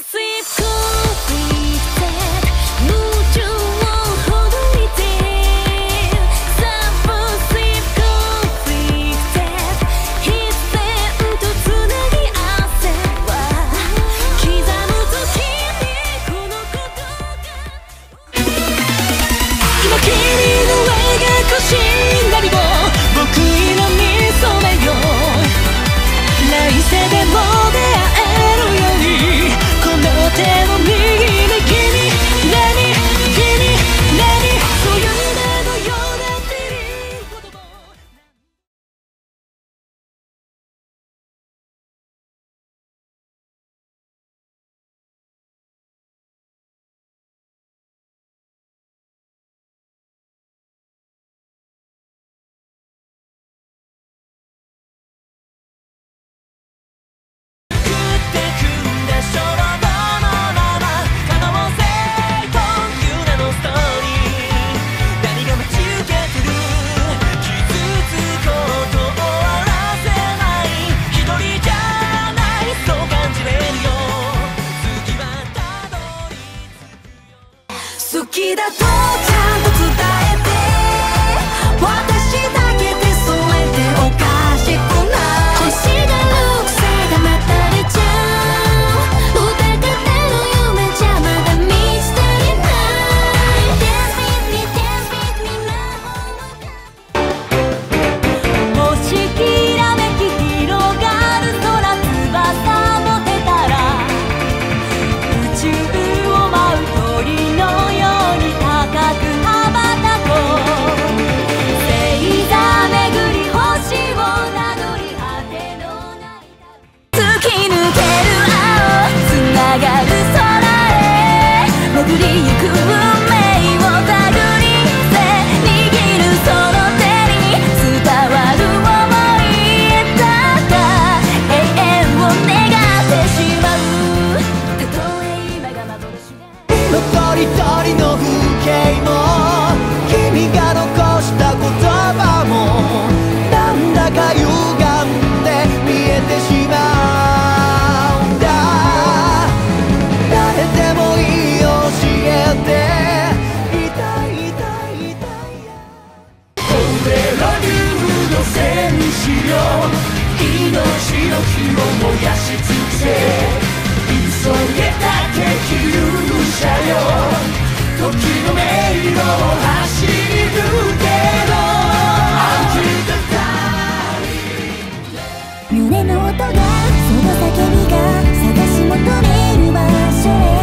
see. しよう命の火を燃やしつせ急げだけ勇者よ時の迷路を走り抜けろ胸の音がその叫びが探し求める場所へ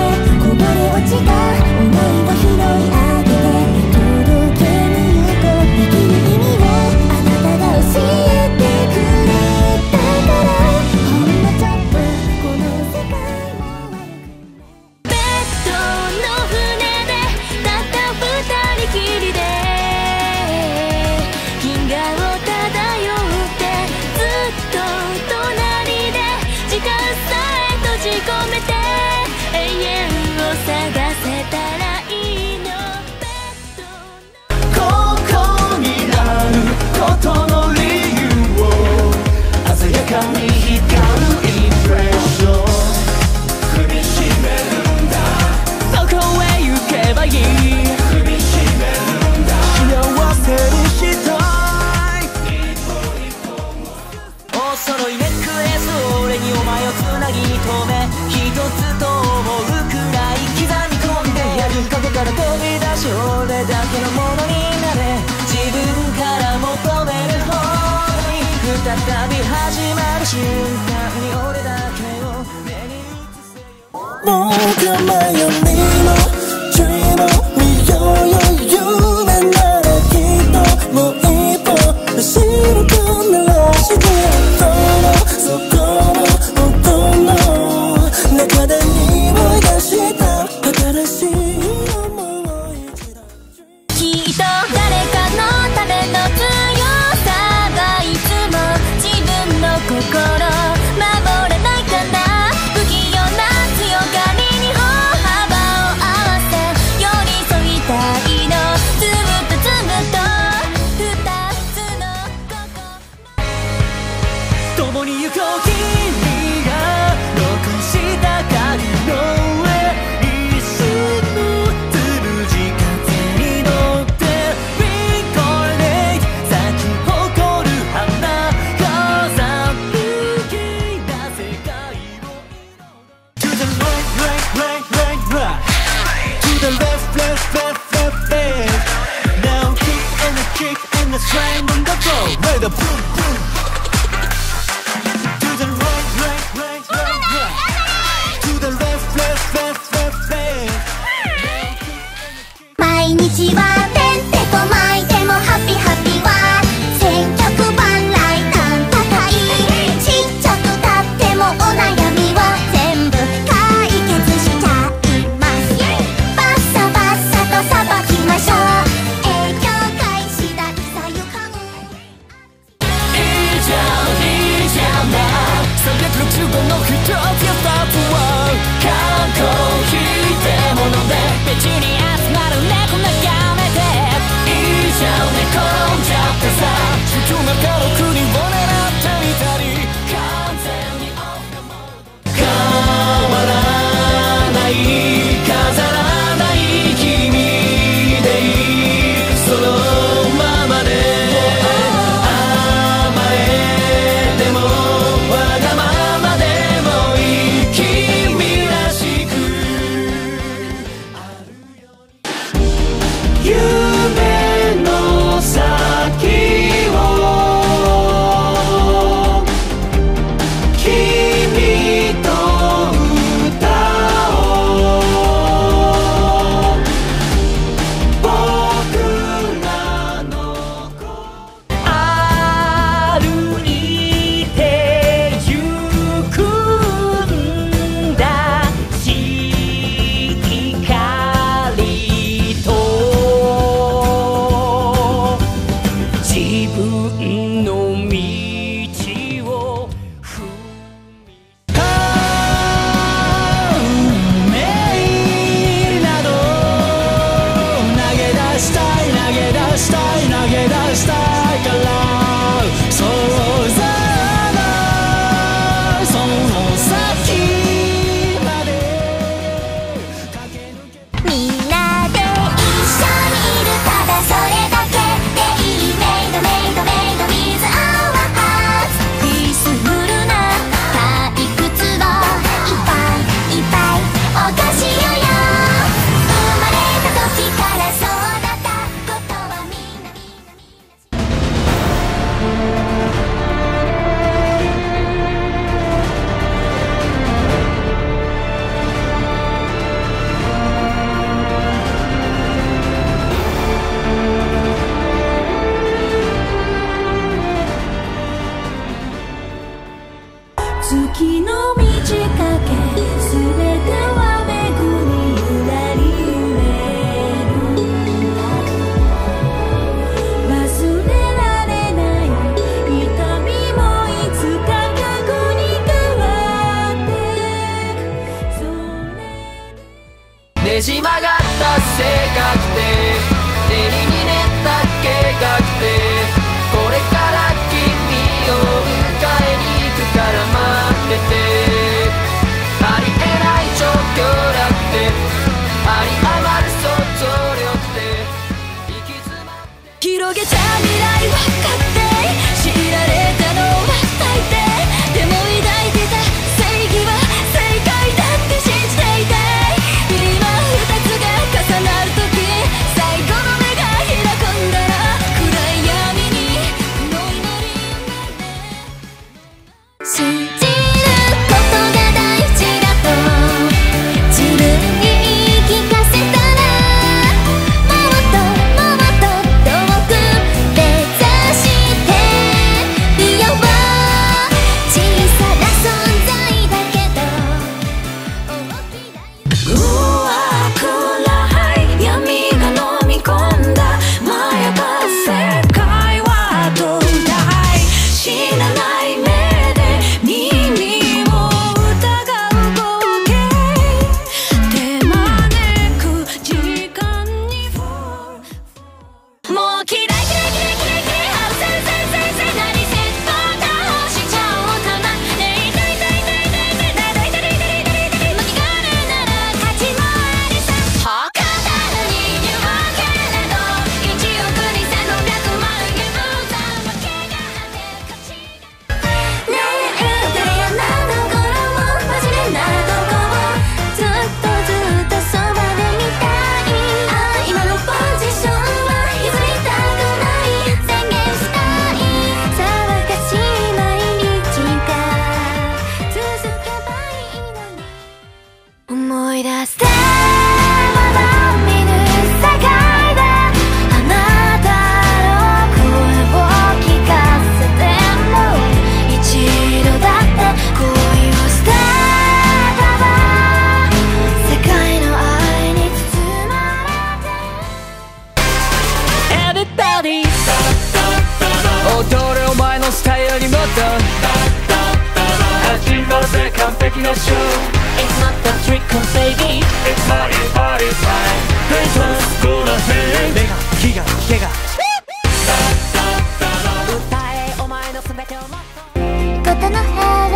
ことの腹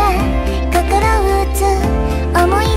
心打つ思い